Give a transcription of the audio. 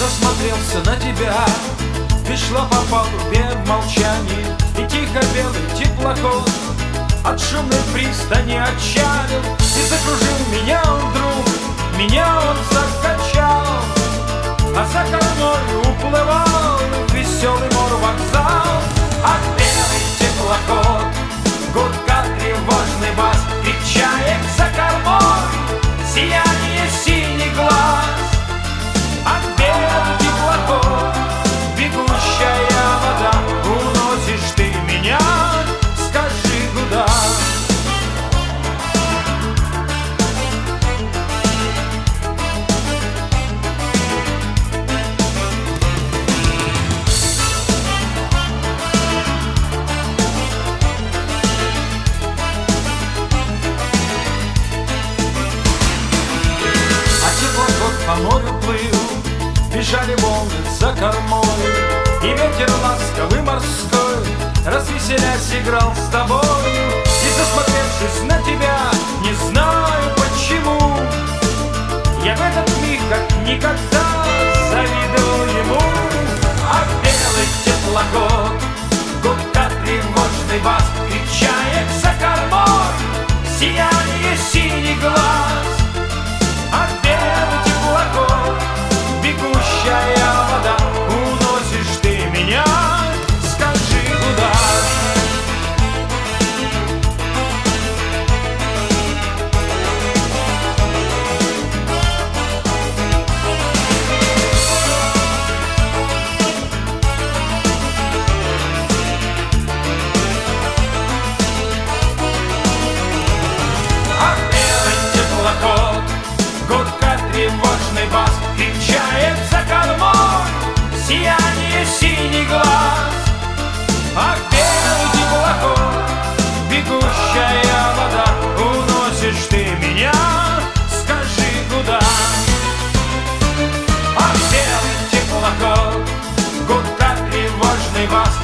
наткнулся на тебя. Ты шла по палубе в молчании И тихо белый теплоход От шумной пристани отчалил. И закружил меня он вдруг Меня он закачал. А за кормой по морю плыл. Бежали волны за кормой И ветер ласковый морской Развеселясь играл с тобой. И засмотревшись на тебя Не знаю почему Я в этот миг как никогда сияние синий глаз А белый теплоход, бегущая вода. Уносишь ты меня, скажи куда? А белый теплоход, гудка тревожный бас